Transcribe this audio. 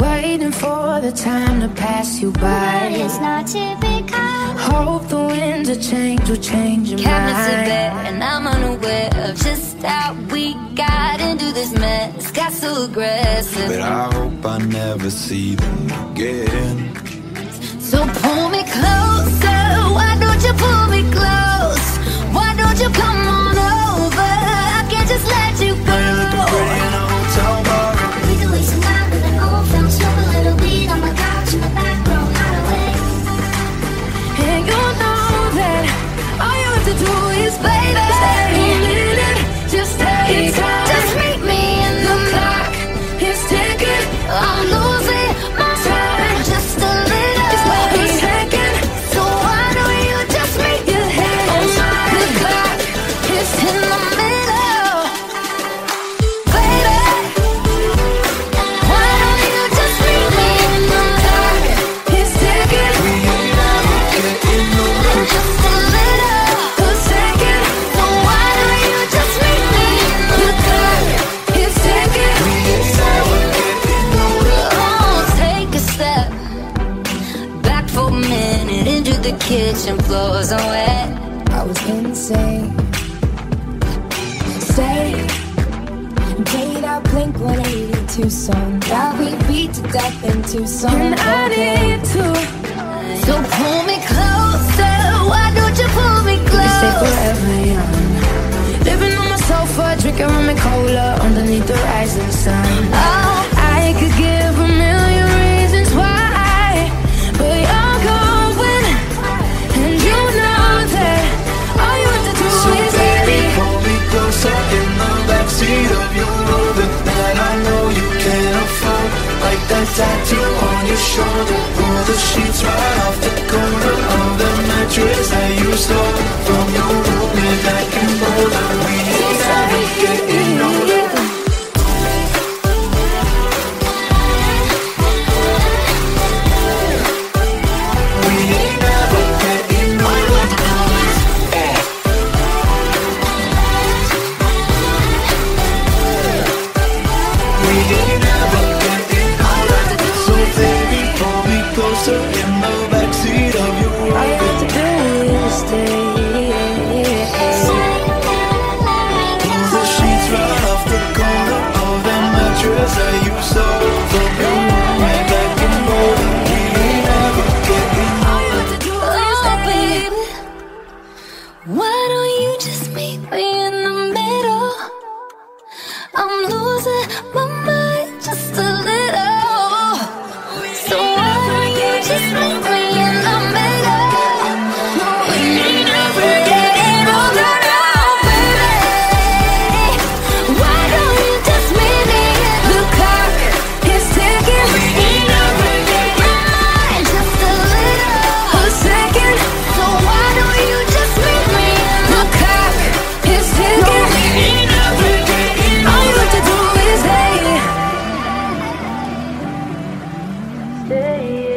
Waiting for the time to pass you by. But it's not typical. Hope the winds of change will change your Cabin's mind. are bare and I'm unaware of just how we got into this mess. Got so aggressive. But I hope I never see them again. So point kitchen floors are wet. I was insane. And played out Blink 182 song that we beat to death in Tucson. And I need to. So pull me closer. Why don't you pull me We stay forever young. Living on my sofa, drinking rum and cola underneath the rising sun. I tattoo on your shoulder, pull the sheets right off the corner of the mattress in the backseat of your All you have to do is stay. Pull the sheets right off the corner of the mattress that you from your roommate back in Boulder. We ain't never getting All you have to do is oh, stay. baby. Why don't you just meet me in the middle? I'm losing my mind sei.